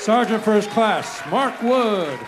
Sergeant First Class Mark Wood.